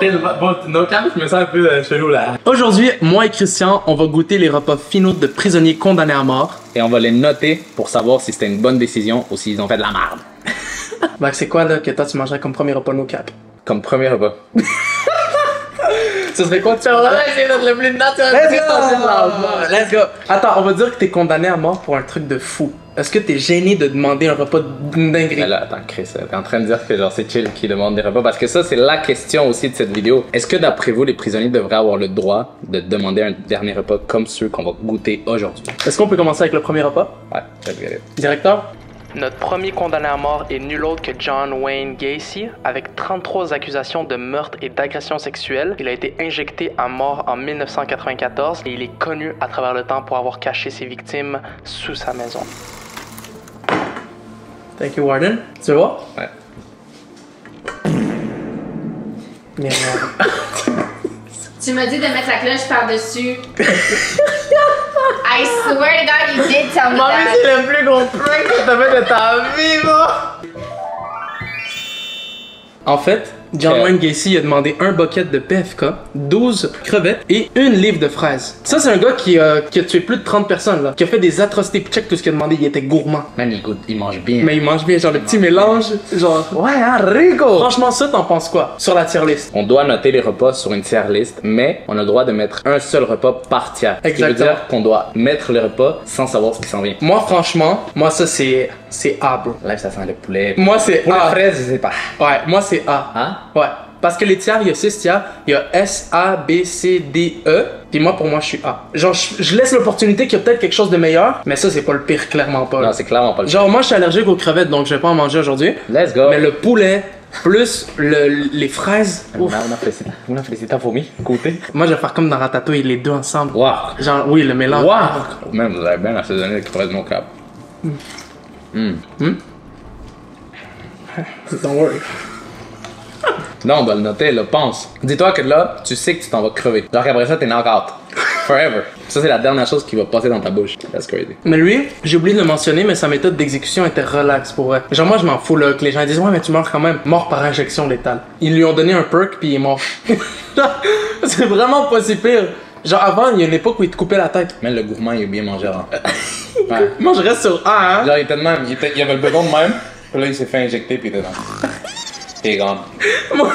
Bon, no cap, je me sens un peu euh, chelou là. Aujourd'hui, moi et Christian, on va goûter les repas finaux de prisonniers condamnés à mort. Et on va les noter pour savoir si c'était une bonne décision ou s'ils ont fait de la merde. Bah, c'est quoi là que toi tu mangerais comme premier repas no cap? Comme premier repas. Ce serait quoi tu ferais? essayer d'être le plus naturel. Let's go! Let's go! Attends, on va dire que t'es condamné à mort pour un truc de fou. Est-ce que t'es gêné de demander un repas d'une dinguerie? Mais là, attends, Chris, t'es en train de dire que genre c'est chill qui demande des repas parce que ça, c'est la question aussi de cette vidéo. Est-ce que d'après vous, les prisonniers devraient avoir le droit de demander un dernier repas comme ceux qu'on va goûter aujourd'hui? Est-ce qu'on peut commencer avec le premier repas? Ouais, it. Directeur? Notre premier condamné à mort est nul autre que John Wayne Gacy, avec 33 accusations de meurtre et d'agression sexuelle. Il a été injecté à mort en 1994 et il est connu à travers le temps pour avoir caché ses victimes sous sa maison. Thank you, Warden. Tu vois? Ouais. Merde. Tu m'as dit de mettre la cloche par-dessus. I swear to God, you did tell me Mamie, that. c'est le plus gros prank que t'as fait de ta vie, moi. En fait, John. Wayne Gacy a demandé un bucket de PFK, 12 crevettes et une livre de fraises. Ça, c'est un gars qui, euh, qui a tué plus de 30 personnes, là, qui a fait des atrocités. Check tout ce qu'il a demandé, il était gourmand. Man, il goûte, il mange bien. Mais il mange bien, genre le petit mélange, genre... Ouais, hein, Rico. Franchement, ça, t'en penses quoi sur la tier list? On doit noter les repas sur une tier list, mais on a le droit de mettre un seul repas par tiers. Ce qui veut Exactement. dire qu'on doit mettre le repas sans savoir ce qui s'en vient. Moi, franchement, moi, ça, c'est... C'est A, bro. Là, ça sent le poulet. Moi, c'est Pour les A. fraises, je sais pas. Ouais, moi, c'est A. Hein? Ouais. Parce que les tiers, il y a 6 tiers. Il y a S, A, B, C, D, E. Puis moi, pour moi, je suis A. Genre, je, je laisse l'opportunité qu'il y a peut-être quelque chose de meilleur, mais ça, c'est pas le pire, clairement pas. Non, c'est clairement pas le Genre, moi, je suis allergique aux crevettes, donc je vais pas en manger aujourd'hui. Let's go. Mais le poulet, plus le, les fraises, On ouf. a, on a fait vomi, côté. moi, je vais faire comme dans Ratatouille, les deux ensemble. Wow. Genre, oui, le mélange. Wow. Même, vous avez bien assaisonné les crevettes de mon cap. Don't worry. Non, on doit le noter, là, pense. Dis-toi que là, tu sais que tu t'en vas crever. Genre qu'après ça, t'es knock-out. Forever. Ça, c'est la dernière chose qui va passer dans ta bouche. That's crazy. Mais lui, j'ai oublié de le mentionner, mais sa méthode d'exécution était relax pour vrai. Genre, moi, je m'en fous, là, que les gens disent, ouais, mais tu meurs quand même. Mort par injection létale. Ils lui ont donné un perk, puis il est mort. c'est vraiment pas si pire. Genre, avant, il y a une époque où il te coupait la tête. Même le gourmand, il est bien mangé avant. Ouais. Moi, je reste sur A, hein? Genre, il était de même. Il, était- il avait le bedon de même. Puis là, il s'est fait injecter, puis il était dans. Il est grand. Moi,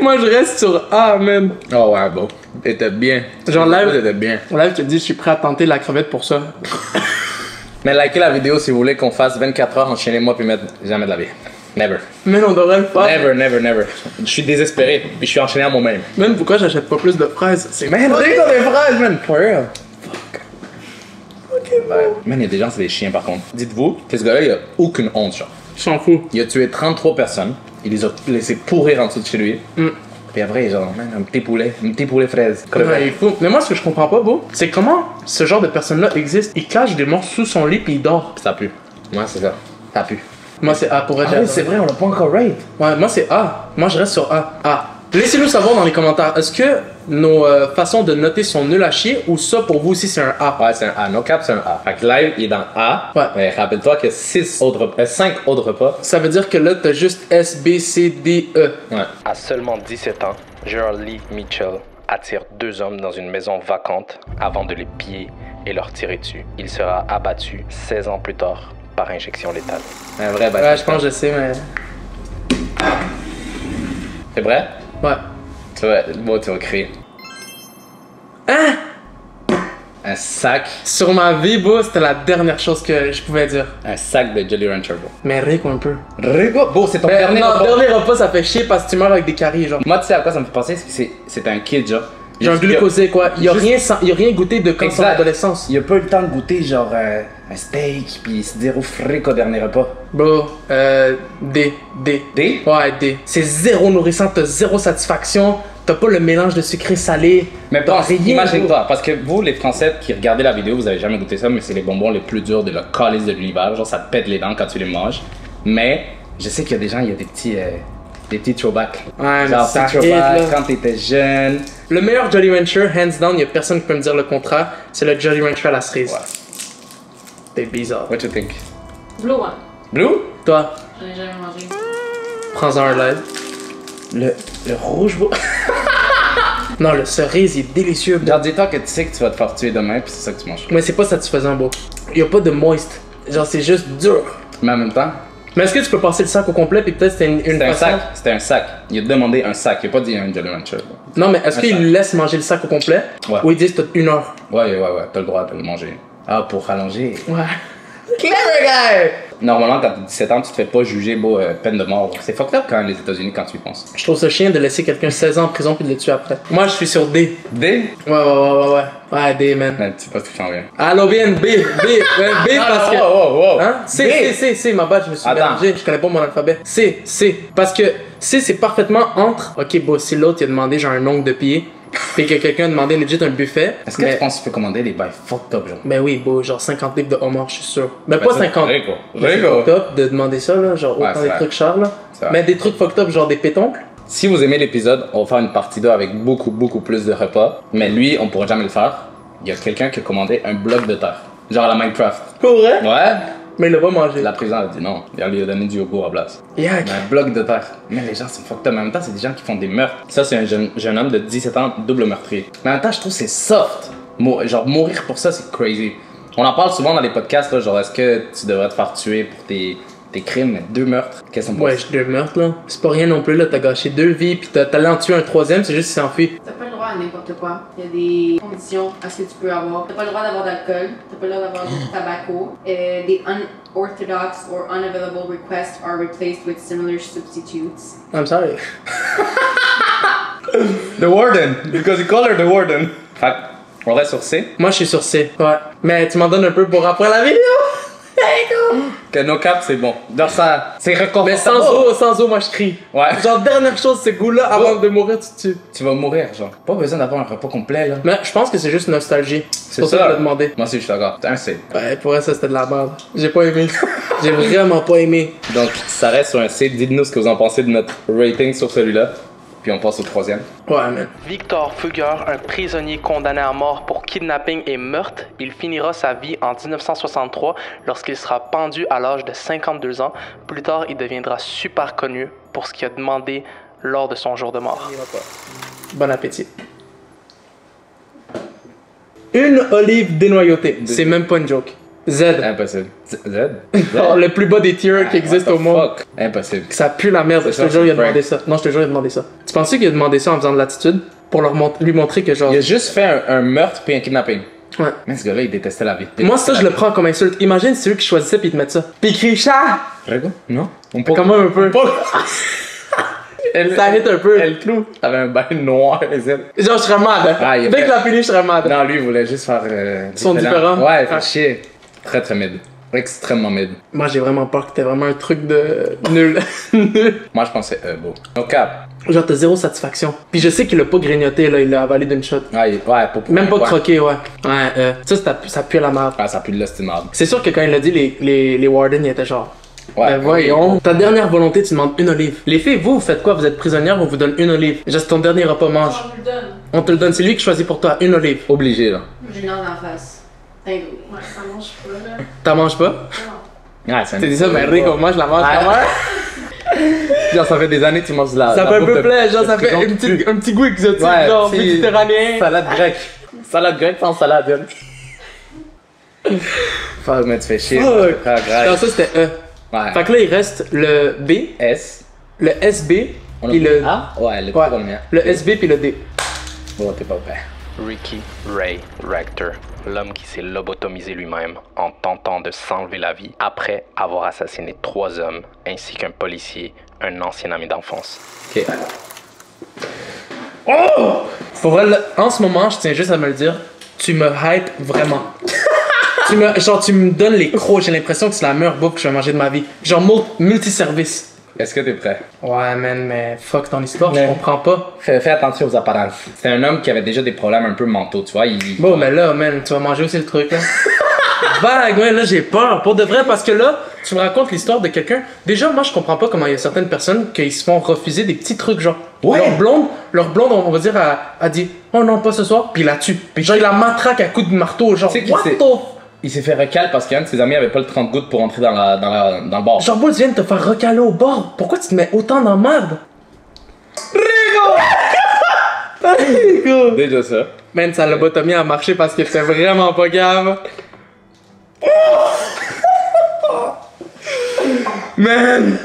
moi, je reste sur A, man. Oh, ouais, bon. T'étais bien. Genre, live- T'étais bien. Là, je te dis, je suis prêt à tenter la crevette pour ça. Mais likez la vidéo si vous voulez qu'on fasse 24 heures, enchaînez-moi, puis mettre jamais de la vie. Never. Mais on devrait le faire. Never, never, never. Je suis désespéré, puis je suis enchaîné à moi-même. Même pourquoi j'achète pas plus de fraises? C'est Man, regarde dans les fraises, man. For real. Fuck. Ouais. Man, il y a des gens, c'est des chiens par contre. Dites-vous que ce gars-là, il a aucune honte, genre. Je s'en fous. Il a tué 33 personnes. Il les a laissés pourrir en dessous de chez lui. Mm. Puis après, genre, man, un petit poulet, un petit poulet fraise. Ouais. Mais moi, ce que je comprends pas, beau, c'est comment ce genre de personne-là existe. Il cache des morts sous son lit puis il dort. Ça pue. Moi, c'est ça. Ça pue. Moi, c'est A pour être Ah oui, c'est vrai, on l'a pas encore rate. Ouais, moi, c'est A. Moi, je reste sur A. A. Laissez-nous savoir dans les commentaires, est-ce que nos euh, façons de noter sont nulles à chier ou ça pour vous aussi c'est un A? Ouais, c'est un A. No cap, c'est un A. Fait que live, il est dans A. Ouais. Mais rappelle-toi qu'il y a 6 autres repas, 5 autres repas. Ça veut dire que là, t'as juste S, B, C, D, E. Ouais. À seulement 17 ans, Gerald Lee Mitchell attire deux hommes dans une maison vacante avant de les piller et leur tirer dessus. Il sera abattu 16 ans plus tard par injection létale. Un vrai Ouais, je pense que je sais, mais. C'est vrai? Ouais. Tu vas, moi, tu vas crier. Hein? Un sac, Sur ma vie, beau, c'était la dernière chose que je pouvais dire. un sac de Jolly Rancher, bro. Mais Rick, un peu. Rigo, beau, c'est ton Mais dernier non, repas. dernier repas, ça fait chier parce que tu meurs avec des caries, genre. Moi, tu sais à quoi ça me fait penser? C'est que c'est- c'est un kid, genre. Genre glucosé, quoi. Il y a, Juste- rien, sans- il y a rien goûté de comme son adolescence. Il a pas eu le temps de goûter, genre, euh, un steak, puis se dire au fric au dernier repas. Bro, euh, D, D. D? Ouais, D. C'est zéro nourrissant, t'as zéro satisfaction, t'as pas le mélange de sucré salé. Mais pense, imagine-toi, parce que vous, les Français qui regardez la vidéo, vous avez jamais goûté ça, mais c'est les bonbons les plus durs de la calice de l'univers. Genre, ça te pète les dents quand tu les manges. Mais, je sais qu'il y a des gens, il y a des petits, euh, des petits throwbacks. Ouais, mais Genre, ça petit hit, throwback là. quand t'étais jeune. Le meilleur Jolly Rancher, hands down, y a personne qui peut me dire le contraire, c'est le Jolly Rancher à la cerise. Ouais. T'es bizarre. What you think? Blue, hein. Blue? Toi, J'en ai jamais mangé. prends-en un live. Le, le rouge, bro. Non, le cerise, il est délicieux. Genre, dis-toi que tu sais que tu vas te faire tuer demain, puis c'est ça que tu manges. Mais c'est pas satisfaisant, bro. Y a pas de moist. Genre, c'est juste dur. Mais en même temps, Mais est-ce que tu peux passer le sac au complet, puis peut-être c'était une, une c'était un sac. C'était un sac. Il a demandé un sac. Il a pas dit un Jolly Rancher. bro. Non, mais est-ce Un qu'ils sac. laissent manger le sac au complet? Ouais. Ou ils disent t'as une heure? Ouais, ouais, ouais. T'as le droit de le manger. Ah, pour rallonger. Ouais. Clever guy Normalement, quand t'as 17 ans, tu te fais pas juger, beau, euh, peine de mort. C'est fucked up quand même, les États-Unis quand tu y penses. Je trouve ça chien de laisser quelqu'un 16 ans en prison puis de le tuer après. Moi, je suis sur D. D? Ouais, ouais, ouais, ouais, ouais. Ouais, D, man. Tu sais pas ce que tu fais en rien. Allô, bien, B, B, ouais, B parce que. Wow, wow, wow. Hein? C, B. C, C, C, ma bad, je me suis Attends. mélangé, je connais pas mon alphabet. C, C. Parce que C, c'est parfaitement entre. Ok, bon, si l'autre, il a demandé genre un ongle de pied, puis que quelqu'un a demandé legit un buffet. Est-ce que mais... tu penses que tu peux commander des bails fucked up, genre? Ben oui, beau, genre 50 livres de homard, je suis sûr. Mais Ben pas ça, 50. Rico. Rico. fucked up de demander ça, là, genre autant des vrai. trucs chers, là. Mais des trucs fucked up, genre des pétoncles. Si vous aimez l'épisode, on va faire une partie 2 avec beaucoup, beaucoup plus de repas. Mais lui, on pourra jamais le faire. Il y a quelqu'un qui a commandé un bloc de terre. Genre à la Minecraft. Pour vrai? Ouais. Mais il l'a pas mangé. La présidente a dit non. Elle lui a donné du yogourt à la place. Un bloc de terre. Mais les gens sont fucked up. En même temps, c'est des gens qui font des meurtres. Ça, c'est un jeune, jeune homme de 17 ans, double meurtrier. Mais en même temps, je trouve que c'est soft. Mou- genre, mourir pour ça, c'est crazy. On en parle souvent dans les podcasts, là, genre, est-ce que tu devrais te faire tuer pour tes, tes crimes, mais deux meurtres Qu'est-ce qu'on pense? Ouais, deux meurtres, là. C'est pas rien non plus, là. T'as gâché deux vies, puis t'as t'allais en tuer un troisième, c'est juste. T'as pas droit à n'importe quoi. Il y a des conditions à ce que tu peux avoir. T'as pas le droit d'avoir d'alcool. T'as pas le droit d'avoir du tabaco. Euh, des unorthodox or unavailable requests are replaced with similar substitutes. I'm sorry. The Warden, because you call her the Warden. Fait on reste sur C. Moi, je suis sur C. Ouais. Mais tu m'en donnes un peu pour après la vidéo. Que no cap, c'est bon. Dans ça, c'est réconfortant. Mais sans eau, sans eau, moi, je crie. Ouais. Genre, dernière chose, ce goût-là, avant de mourir, tu tues. Tu vas mourir, genre. Pas besoin d'avoir un repas complet, là. Mais je pense que c'est juste nostalgie. C'est C'est pour ça que je l'ai demandé. Moi aussi, je suis d'accord. C'est un C. Ouais, pour vrai, ça, c'était de la merde. J'ai pas aimé. J'ai vraiment pas aimé. Donc, ça reste sur un C. Dites-nous ce que vous en pensez de notre rating sur celui-là. Puis on passe au troisième. Ouais, man. Victor Fugger, un prisonnier condamné à mort pour kidnapping et meurtre, il finira sa vie en 1963 lorsqu'il sera pendu à l'âge de 52 ans. Plus tard, il deviendra super connu pour ce qu'il a demandé lors de son jour de mort. Bon appétit. Une olive dénoyautée. C'est même pas une joke. Z. Impossible. Z? Z? Le plus bas des tiers qui existe What au monde. fuck? Impossible. Ça pue la merde. Je te jure, il a demandé ça. Non, je te jure, il a demandé ça. Tu pensais qu'il a demandé ça en faisant de l'attitude? Pour leur mont- lui montrer que genre. Il a juste fait un, un meurtre puis un kidnapping. Ouais. Mais ce gars-là, il détestait la vie. Moi, ça, je le prends comme insulte. Imagine si c'est eux qui choisissaient puis ils te mettent ça. Puis ils crient chat! Non? On Quand même un peu. Elle, hit un peu. elle clou. Avait un bain noir, les ailes. Genre, je serais mad. Ah, a Dès fait- que la fini, je serais mad. Non, lui, il voulait juste faire. Euh, Ils sont différents. Ouais, fait Ah. chier. Très, très mid. Extrêmement mid. Moi, j'ai vraiment peur que t'aies vraiment un truc de nul. nul. Moi, je pensais, euh, beau. No cap. Genre, t'as zéro satisfaction. Puis je sais qu'il a pas grignoté, là. Il l'a avalé d'une shot. Ouais, ouais, pour Même pas ouais. croqué, ouais. Ouais, euh, ça, ça, ça pue la merde. Ah, ça pue de l'estimable. C'est sûr que quand il l'a dit, les, les, les Warden, ils étaient genre. Ouais. ben voyons. Ta dernière volonté, tu demandes une olive. Les filles, vous, vous faites quoi? Vous êtes prisonnière, on vous donne une olive. Juste ton dernier repas, mange. On le donne. On te le donne, c'est lui qui choisit pour toi une olive. Obligé, là. Lui lance en face. T'as Ouais, ça mange pas, là. T'en manges pas? Ouais, c'est un Tu dis ça, mais Rico, moi je la mange quand même. Genre, ça fait des années que tu manges de la. Ça fait un peu plaisir, genre ça fait une petite, un petit goût exotique, Ouais, genre petit- méditerranéen. Salade grecque. Salade grecque sans salade. Fuck, mais tu fais chier. Fuck. Non, ça c'était E. Ouais. Fait que là, il reste le B, S. le SB, On puis le, A? Ouais, le Ouais. premier. le SB puis le D. Bon, t'es pas prêt. Ricky Ray Rector, l'homme qui s'est lobotomisé lui-même en tentant de s'enlever la vie après avoir assassiné trois hommes ainsi qu'un policier, un ancien ami d'enfance. Ok. Pour vrai, en ce moment, je tiens juste à me le dire, tu me hype vraiment. tu me, genre, tu me donnes les crocs, j'ai l'impression que c'est la meilleure bouffe que je vais manger de ma vie. Genre, mul- multiservice. Est-ce que t'es prêt? Ouais, man, mais fuck ton histoire, Mais- je comprends pas. Fais, fais attention aux apparences. C'est un homme qui avait déjà des problèmes un peu mentaux, tu vois. Il... Bon, mais là, man, tu vas manger aussi le truc, là. Vague, ouais, là, j'ai peur, pour de vrai, parce que là, tu me racontes l'histoire de quelqu'un. Déjà, moi, je comprends pas comment il y a certaines personnes qui se font refuser des petits trucs, genre. Ouais. Leur blonde, leur blonde, on va dire, a, a dit, oh non, pas ce soir, puis il la tue. Puis genre, il la matraque à coups de marteau, genre, what the Il s'est fait recal parce qu'un de ses amis avait pas le 30 gouttes pour entrer dans, la, dans, la, dans le bar. Genre, Boss vient de te faire recaler au bord. Pourquoi tu te mets autant dans la merde? Rico! Déjà ça. Man, sa lobotomie a marché parce qu'il était vraiment pas grave. Man!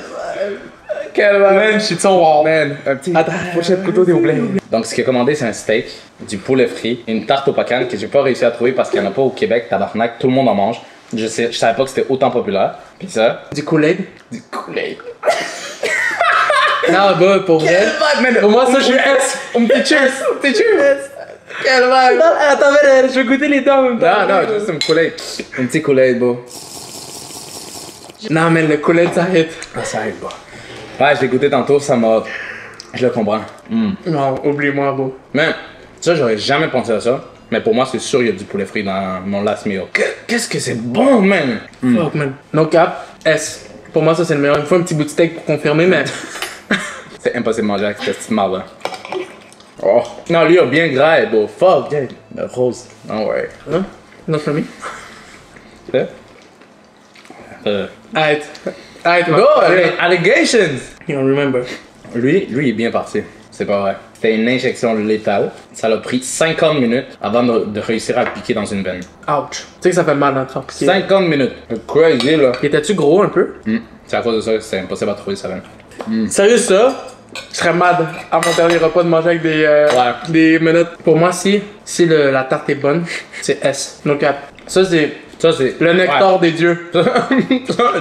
Quel Man, je suis de son wall. Man, un petit. Attends, fourchette couteau, s'il vous plaît. Donc, ce qu'il a commandé, c'est un steak, du poulet frit, une tarte au pacan que j'ai pas réussi à trouver parce qu'il y en a pas au Québec, tabarnak. Tout le monde en mange. Je, sais, je savais pas que c'était autant populaire. Puis ça, Du Kool-Aid? du Kool-Aid. Non, bah, pour vrai. Pour moi, ça, je suis S. Un petit cheers! Un petit cheers! Quel vibe! Non, attends, mais, je vais goûter les deux en même temps. Non, non, juste un Kool-Aid. Un petit Kool-Aid, beau. Non, mais le Kool-Aid, ça hit. Ah, ça aide, beau. Ouais, je l'ai goûté tantôt, ça m'a. Je le comprends. Mm. Non, oublie-moi, beau. Mais, ça, j'aurais jamais pensé à ça. Mais pour moi, c'est sûr, il y a du poulet frit dans mon last meal. Que- Qu'est-ce que c'est bon, man! Fuck, man. No cap, S. Pour moi, ça, c'est le meilleur. Il me faut un petit bout de steak pour confirmer, mais. C'est impossible de manger avec cette petite marde là. Oh. Non, lui, il a bien gras, beau. Fuck, yeah. Le rose. Non, ouais. Hein? Not for me. C'est? Euh. Arrête. Arrête. Go! Allegations! You don't remember. Lui, lui, il est bien parti. C'est pas vrai. C'était une injection létale. Ça l'a pris 50 minutes avant de, de réussir à piquer dans une veine. Ouch. Tu sais que ça fait mal dans le corps. 50 minutes. Crazy, là. Étais-tu gros un peu? Hmm. C'est à cause de ça que c'est impossible à trouver sa veine. Sérieux, ça? Je serais mad à mon dernier repas de manger avec des, euh, Ouais. des menottes. Pour moi, si, si le- la tarte est bonne, c'est S. No cap. Ça, c'est Ça, c'est. le nectar des dieux. Ça,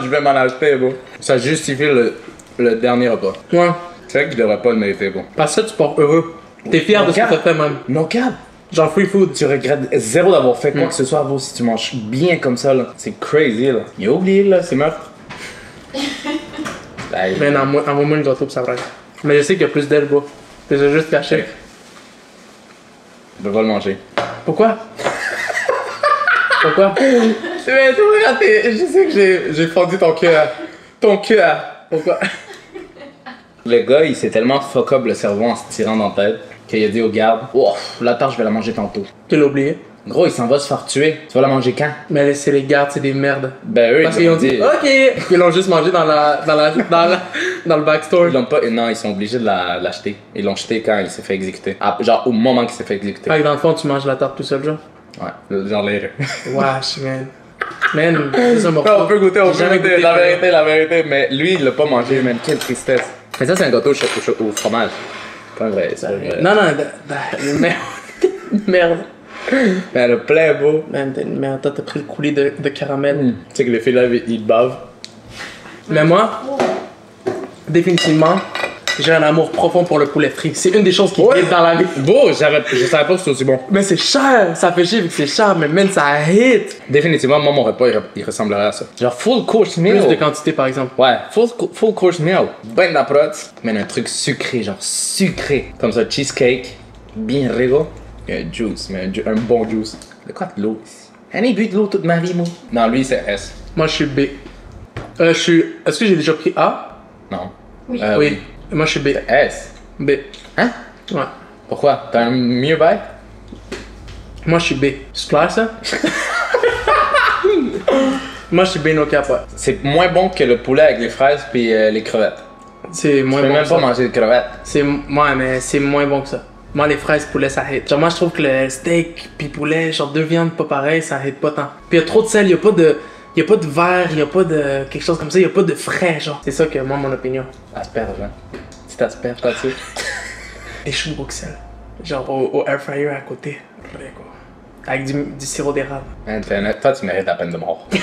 je vais m'en acheter, bon. Ça justifie le, le dernier repas. Ouais. C'est vrai qu'il devrait pas le mériter, bon. Parce que ça, tu pars heureux. T'es fier de ce que t'as fait, même. Non, cap! Genre free food. Tu regrettes zéro d'avoir fait quoi que ce soit avant si tu manges bien comme ça, là. C'est crazy, là. Il a oublié, là, c'est meurtre. Envoie- envoie-moi une gâteau, pis ça va. Mais je sais qu'il y a plus d'elle, bas. Je juste caché. je vais pas le manger. Pourquoi? Pourquoi? Mais raté. Je sais que j'ai, fondu ton cœur. Ton cœur. Pourquoi? Le gars, il s'est tellement fuck up le cerveau en se tirant dans la tête qu'il a dit aux gardes Oh, la tarte, je vais la manger tantôt. Tu l'as oublié? Gros, il s'en va se faire tuer. Tu vas la manger quand? Mais c'est les gardes, c'est des merdes. Ben, eux, Parce ils qu'ils ont dit, OK! Puis ils l'ont juste mangé dans la, dans la, dans la, dans le backstore. Ils l'ont pas. Non, ils sont obligés de la- l'acheter. Ils l'ont jeté quand il s'est fait exécuter. Ah, genre au moment qu'il s'est fait exécuter. Fait que dans le fond, tu manges la tarte tout seul, genre. Ouais, genre later. Wesh, man. Man, c'est un morceau. on peut goûter, on peut goûter. La vérité, la vérité. Mais lui, il l'a pas mangé, man. Quelle tristesse. Mais ça, c'est un gâteau au, au fromage. Pas vrai, c'est pas vrai. Non, non, da- da- merde. merde. Mais elle a plein beau. Man, t'es une merde. Toi, t'as pris le coulis de, de caramel. Tu sais que les filles là, ils bavent. Mais moi, définitivement, j'ai un amour profond pour le poulet frit. C'est une des choses qui Ouais. hit dans la vie. Beau, j'avais, je savais pas que c'était aussi bon. Mais c'est cher, ça fait chier vu que c'est cher, mais man, ça hit. Définitivement, moi, mon repas, il, re- il ressemblerait à ça. Genre full course meal. Plus de quantité, par exemple. Ouais, full, full course meal. Ben d'approche, mais un truc sucré, genre sucré. Comme ça, cheesecake, bien rigo. Et un juice, mais un, ju- un bon juice. De quoi de l'eau ici? Annie bu de l'eau toute ma vie, moi? Non, lui, c'est S. Moi, je suis B. Euh, je suis. Est-ce que j'ai déjà pris A? Non. Oui. Euh, Oui. Moi, je suis B. S. B. Hein? Ouais. Pourquoi? T'as un mieux bail? Moi, je suis B. C'est clair, ça? Moi, je suis B no cap, ouais. C'est moins bon que le poulet avec les fraises puis euh, les crevettes. C'est moins Je peux bon même que pas ça. manger de crevettes. C'est ouais, mais c'est moins bon que ça. Moi, les fraises, poulet, ça hit. Genre, moi, je trouve que le steak puis poulet, genre deux viandes pas pareilles, ça hit pas tant. Puis il y a trop de sel, il y a pas de. Y a pas de verre, y a pas de quelque chose comme ça, y a pas de frais, genre. C'est ça que moi, mon opinion. Asperge, hein. Petite asperge là-dessus. Des choux de Bruxelles. Genre au, au air fryer à côté. Avec du, du sirop d'érable. Honnête, toi, tu mérites la peine de mort.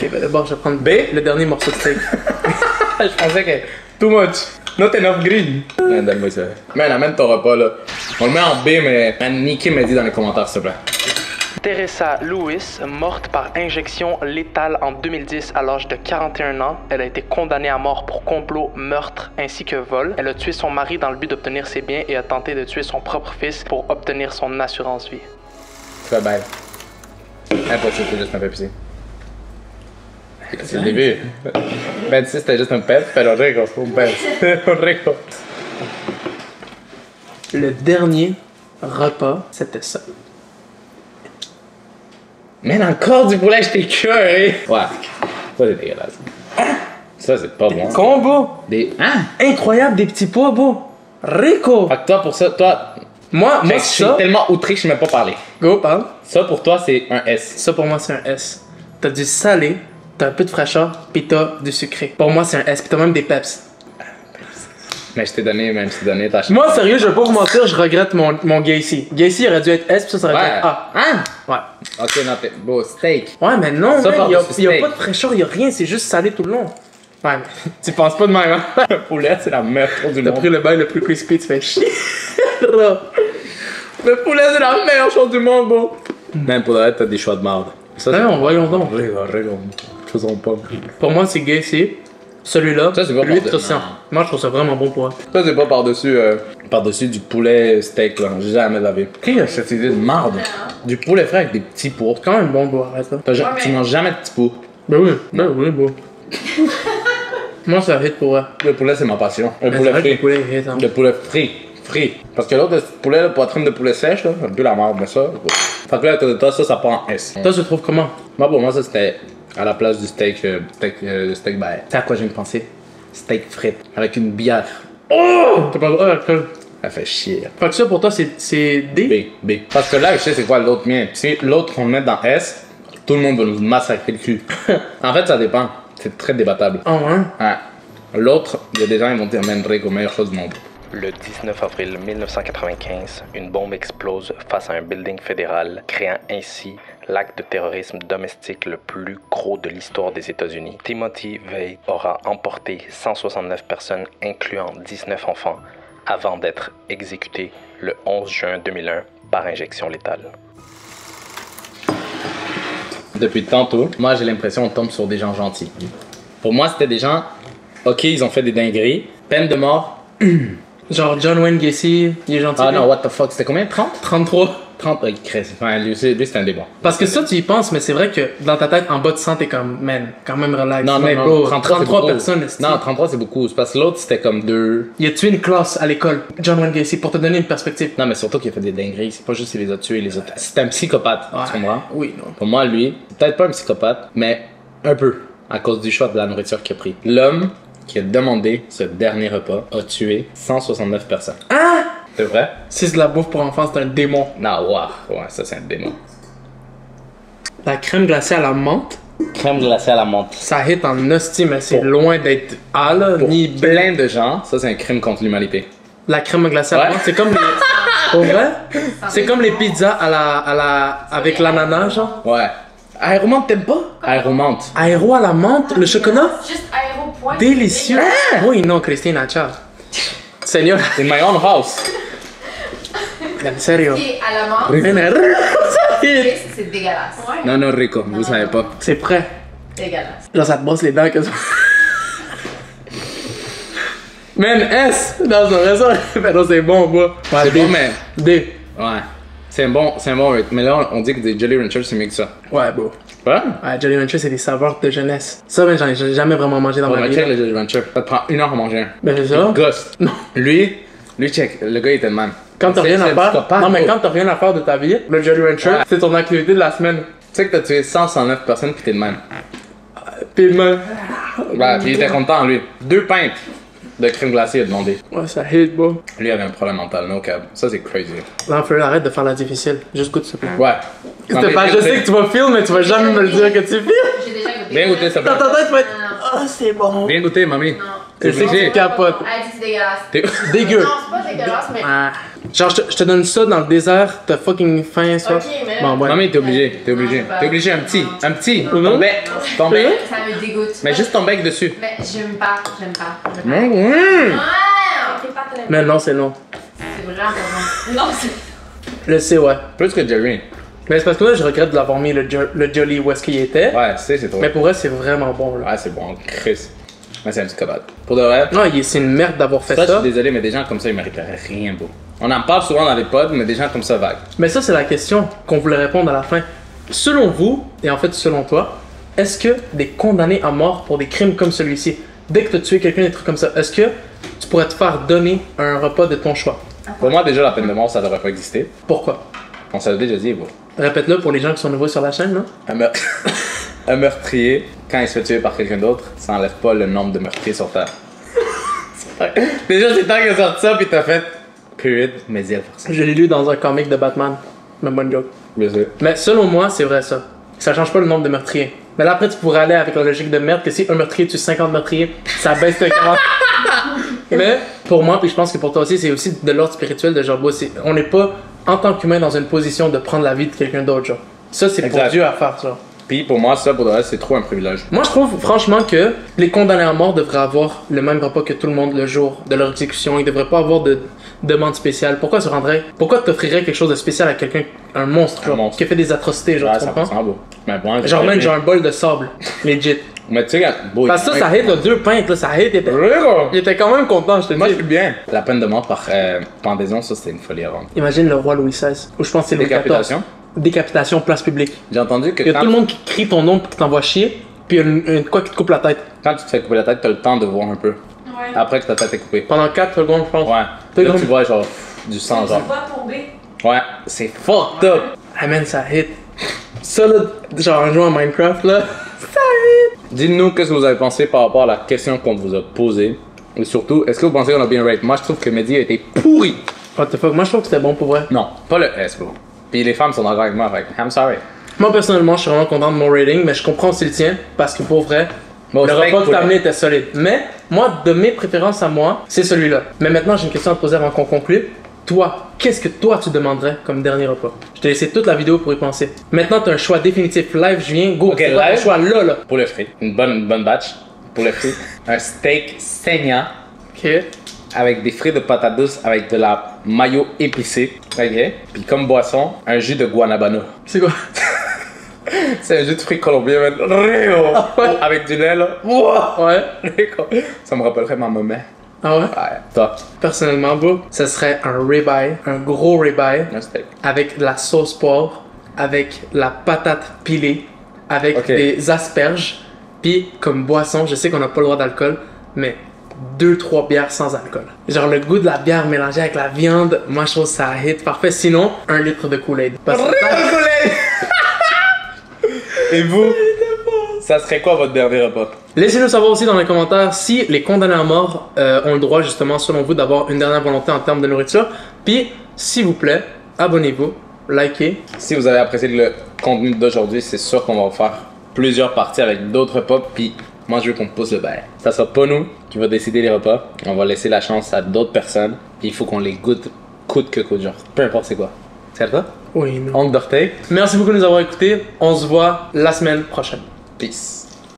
Ok, ben d'abord, je vais prendre B? le dernier morceau de steak. Je pensais que. Too much. Not enough green. Man, donne-moi ça. Man, amène ton repas là. On le met en B, mais. Man, Nikki m'a dit dans les commentaires, s'il te plaît. Teresa Lewis, morte par injection létale en 2010 à l'âge de 41 ans, elle a été condamnée à mort pour complot, meurtre ainsi que vol. Elle a tué son mari dans le but d'obtenir ses biens et a tenté de tuer son propre fils pour obtenir son assurance vie. Très belle. Impossible, c'est juste un peu pisser. C'est le début. Ben, tu sais, c'était juste un pet, pero rico. Un rico. Le dernier repas, c'était ça. Man, encore du poulet, j'étais curé. Ouais. Ça, c'est dégueulasse. Ça, c'est pas bon. Combo. Des. Hein? Incroyable, des petits pois, beau. Rico. Fait que toi, pour ça, toi. Moi, Moi, je suis ça. tellement outré que je sais même pas parler. Go, parle. Ça, pour toi, c'est un S. Ça, pour moi, c'est un S. T'as du salé, t'as un peu de fraîcheur, pis t'as du sucré. Pour moi, c'est un S, pis t'as même des peps. Mais je t'ai donné, même si t'ai donné, t'as acheté. Moi, sérieux, je vais pas vous mentir, je regrette mon, mon Gacy. Gacy aurait dû être S, pis ça, ça aurait dû Ouais. être A. Hein? Ouais. Ok, non, t'es. Beau, steak. Ouais, mais non, Ça, man, par y a, y pas de fraîcheur, y a rien, c'est juste salé tout le long. Ouais, mais tu penses pas de même, hein? Le poulet, c'est la meilleure chose du T'as monde. pris le bail le plus crispy, tu fais chier. le poulet, c'est la meilleure chose du monde, bon. Même pour le reste, t'as des choix de marde. Ça, Non, voyons donc. Faisons pas. Pour moi, c'est Gacy. Celui-là, Ça, c'est pas lui, bon. croustillant. Moi, je trouve ça vraiment bon pour eux. Ça, c'est pas par-dessus. euh, Par-dessus du poulet steak, là. J'ai jamais lavé. Qui a cette idée de marde? Du poulet frais avec des petits pois. C'est quand même bon pour arrête ça. T'as ja- Ouais, mais- Tu manges jamais de petits pois. Ben oui, ben oui, bon. Moi, ça hit pour eux. Le poulet, c'est ma passion. Le Mais poulet c'est vrai que frit. le poulet il hit, hein. Le poulet frit. Frit. Parce que l'autre, le poulet, la poitrine de poulet sèche, là, c'est un peu la merde, mais ça. bon. Fait que là, toi, toi, ça, ça part en S. Toi, tu le trouves comment? Moi, pour moi, ça, c'était à la place du steak. euh, steak, euh, steak ben, tu sais à quoi j'ai pensé? Steak frites. Avec une bière. T'as pas le droit à l'alcool. Ça fait chier. Fait que ça, pour toi, c'est c'est D? B, B. Parce que là, je sais c'est quoi l'autre mien. Si l'autre qu'on met dans S, tout le monde va nous massacrer le cul. en fait, ça dépend. C'est très débattable. Ah ouais? Ouais. L'autre, il y a des gens qui vont dire Man Drake aux meilleures choses du monde. Le 19 avril 1995, une bombe explose face à un building fédéral, créant ainsi l'acte de terrorisme domestique le plus gros de l'histoire des États-Unis. Timothy Veil aura emporté 169 personnes, incluant 19 enfants, avant d'être exécuté le 11 juin 2001 par injection létale. Depuis tantôt, moi j'ai l'impression qu'on tombe sur des gens gentils. Pour moi, c'était des gens, ok, ils ont fait des dingueries, peine de mort. Genre John Wayne Gacy, il est gentil. Ah non, what the fuck, c'était combien? 30 33. 30 ouais, Chris. Enfin, lui, c'est- lui, c'était un débat. Parce que ça, tu y penses, mais c'est vrai que dans ta tête, en bas de 100, t'es comme, man, quand même relax. Non, non, mais non, bro, 33, 33 c'est beaucoup. personnes. Non, 33 c'est beaucoup. C'est parce que l'autre c'était comme deux. Il a tué une classe à l'école, John Wayne Gacy, pour te donner une perspective. Non, mais surtout qu'il a fait des dingueries. C'est pas juste qu'il les a tués, les autres. C'est un psychopathe, tu comprends? Oui, non. Pour moi, lui, peut-être pas un psychopathe, mais un peu, à cause du choix de la nourriture qu'il a pris. L'homme qui a demandé ce dernier repas a tué 169 personnes. Ah C'est vrai? Si c'est de la bouffe pour enfants, c'est un démon. Non, waouh, ouais, ça c'est un démon. La crème glacée à la menthe, Crème glacée à la menthe. ça hit en hostie, mais c'est Pour- loin d'être A, là, Pour ni B. plein de gens, ça c'est un crime contre l'humanité. La crème glacée à la menthe, c'est comme les. Pour vrai? C'est comme les pizzas à la, à la, avec l'ananas, genre. Ouais. Aéromante, t'aimes pas? Aéromante. Aéro à la menthe, le chocolat, Juste aéro point. délicieux. Oui, non, Christina, ciao. Seigneur, In my own house. en serio? Est à la menthe, c'est dégueulasse. Ouais. Non, non, Rico, vous savez pas. C'est prêt. Dégueulasse. Genre, ça te brosse les dents que ça. Man, S! Non, c'est ça. Mais non, c'est bon, moi. Ouais, C'est bon, mais. D. Ouais. C'est un bon, c'est un bon. Mais là, on dit que des Jolly Ranchers, c'est mieux que ça. Ouais, beau. Ouais? Ouais, Jolly Rancher, c'est des saveurs de jeunesse. Ça, ben, j'en ai jamais vraiment mangé dans On ma va vie. le Jolly Rancher. Ça te prend une heure à manger un. Ben, c'est ça. Gosse. Lui, lui, check. Le gars, il était de même. Quand t'as rien à faire. Non, mais quand t'as rien à faire de ta vie, le Jolly Rancher, Ouais. c'est ton activité de la semaine. Tu sais que t'as tué 109 personnes pis t'es de même. Pis le Ouais, pis il était content, lui. Deux pintes de crème glacée, il a demandé. Ouais, ça hit, beau. Lui, il avait un problème mental, no cab. Ça, c'est crazy. Là, Fleur, arrête de faire la difficile. Juste goûte, s'il te plaît. Ouais. Non, je sais que tu vas feel, mais tu vas jamais me le dire que tu feel. J'ai déjà goûté. Bien goûté, ça Dans fait. ta tête, tu vas être. Non, non. Ah, c'est bon. Bien goûté, mamie. Non. T'es Je sais que obligé. tu capotes. Elle dit que c'est dégueulasse. Dégueu. Non, c'est pas dégueulasse, mais. Ah. Genre, je te, je te donne ça dans le désert, t'as fucking faim, soif. Ok, mais- Bon, ouais. Mamie, t'es obligé. T'es obligé. T'es obligé, un petit. Un petit. Ton bec. Ton bec. Ça me dégoûte. Mais juste ton bec dessus. Mais j'aime pas, j'aime pas. Ah, pas tellement- Mais non, c'est non. C'est vraiment bon. Non, c'est. Le C, ouais. Plus que Jerry. Mais c'est parce que là, je regrette de l'avoir mis le, jo- le Jolly où est-ce qu'il était. Ouais, c'est, c'est trop. Mais pour vrai, c'est vraiment bon, là. Ouais, c'est bon, Chris. Mais c'est un psychopathe. Pour de vrai, Non, c'est une merde d'avoir fait ça, je suis désolé, mais des gens comme ça, ils mériteraient rien, beau. On en parle souvent dans les pods, mais des gens comme ça vagues. Mais ça, c'est la question qu'on voulait répondre à la fin. Selon vous, et en fait selon toi, est-ce que des condamnés à mort pour des crimes comme celui-ci, dès que tu as tué quelqu'un, des trucs comme ça, est-ce que tu pourrais te faire donner un repas de ton choix? Pour moi, déjà, la peine de mort, ça devrait pas exister. Pourquoi? On s'est déjà dit, beau. Répète-le pour les gens qui sont nouveaux sur la chaîne, là. Un meurtre. Un meurtrier, quand il se fait tuer par quelqu'un d'autre, ça enlève pas le nombre de meurtriers sur Terre. Déjà, c'est temps qu'il a sorti ça, pis t'as fait. Period, mais il a. Je l'ai lu dans un comic de Batman. Mais bonne joke. Bien sûr. Mais selon moi, c'est vrai ça. Ça change pas le nombre de meurtriers. Mais là, après, tu pourrais aller avec la logique de merde que si un meurtrier tue 50 meurtriers, ça baisse de 40. Mais pour moi, puis je pense que pour toi aussi, c'est aussi de l'ordre spirituel de genre, on n'est pas en tant qu'humain dans une position de prendre la vie de quelqu'un d'autre, genre. Ça, c'est pour. Dieu à faire, genre. Puis pour moi, ça, pour le reste, c'est trop un privilège. Moi, je trouve franchement que les condamnés à mort devraient avoir le même repas que tout le monde le jour de leur exécution. Ils devraient pas avoir de demande spéciale. Pourquoi se rendrait Pourquoi t'offrirais quelque chose de spécial à quelqu'un, un monstre, Un genre, monstre. qui a fait des atrocités, genre, Ouais, tu ça comprends? beau. Mais bon, Genre, même genre un bol de sable, legit. Mais tu sais, Parce que ça, ça hit, là, deux pintes, là, ça hit, il était, Moi, il était quand même content, je te je dis. suis bien. La peine de mort par euh, pendaison, ça, c'était une folie avant. Imagine le roi Louis XVI, ou je pense que c'est Louis XIV. Décapitation. Place publique. J'ai entendu que Il y a tout le monde qui crie ton nom pour que t'envoies chier, puis il y a une, une- quoi qui te coupe la tête. quand tu te fais couper la tête, t'as le temps de voir un peu. Ouais. Après que ta tête est coupée. Pendant 4 secondes, je pense. Ouais. Là, comme- tu vois, genre, pff, du sang, Tu genre. vas tomber. Ouais, c'est fucked up. Ah man, ça hit. Ça là, genre un jeu à Minecraft là, ça hit. Dites-nous qu'est-ce que vous avez pensé par rapport à la question qu'on vous a posée. Et surtout, est-ce que vous pensez qu'on a bien rate Moi, je trouve que Mehdi a été pourri. What the fuck, moi je trouve que c'était bon pour vrai. Non, pas le S, bro. Puis les femmes sont d'accord avec moi, fait que I'm sorry. Moi personnellement, je suis vraiment content de mon rating, mais je comprends aussi le tien, parce que pour vrai, Bon, le repas que t'as amené était solide. Mais moi, de mes préférences à moi, c'est celui-là. Mais maintenant, j'ai une question à te poser avant qu'on conclue. Toi, qu'est-ce que toi tu demanderais comme dernier repas? Je t'ai laissé toute la vidéo pour y penser. Maintenant, t'as un choix définitif live, je viens, go, Ok, fais un live? choix là là. Pour le frit, une bonne, bonne batch. Pour le frit, un steak saignant Ok. Avec des frites de patates douces avec de la mayo épicée. Ok. Puis comme boisson, un jus de guanabana. C'est quoi? C'est un jus de fruits colombien, man. Ah ouais? Avec du lait, là. Wow. Ouais. Ça me rappellerait ma maman. Ah ouais? Ouais, toi. Personnellement, bro, ce serait un ribeye, un gros ribeye, Un steak. avec de la sauce poivre, avec la patate pilée, avec des asperges, puis comme boisson, je sais qu'on n'a pas le droit d'alcool, mais deux trois bières sans alcool. Genre le goût de la bière mélangée avec la viande, moi je trouve ça hit parfait. Sinon, un litre de Kool-Aid. Parce Et vous? Ça serait quoi votre dernier repas? Laissez-nous savoir aussi dans les commentaires si les condamnés à mort euh, ont le droit justement selon vous d'avoir une dernière volonté en termes de nourriture. Puis, s'il vous plaît, abonnez-vous, likez, Si vous avez apprécié le contenu d'aujourd'hui, c'est sûr qu'on va faire plusieurs parties avec d'autres repas. Puis moi, je veux qu'on pousse le bail. Ça sera pas nous qui va décider les repas. On va laisser la chance à d'autres personnes. Puis il faut qu'on les goûte coûte que coûte, genre peu importe c'est quoi. C'est ça oui, non. D'orteil. Merci beaucoup de nous avoir écoutés. On se voit la semaine prochaine. Peace.